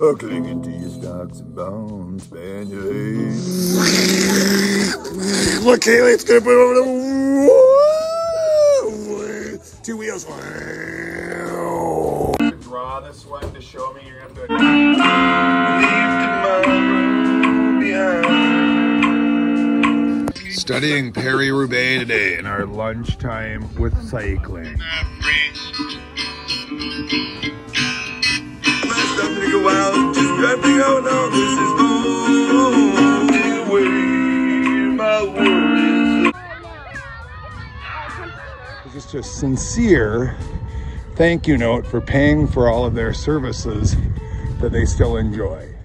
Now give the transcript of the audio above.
or clinging to your stocks and bones, bend your head. Look, Kaylee, it's gonna put over the two wheels. Draw this one to show me you're gonna have to. Studying Paris-Roubaix today in our lunchtime with cycling. Just a sincere thank you note for paying for all of their services that they still enjoy.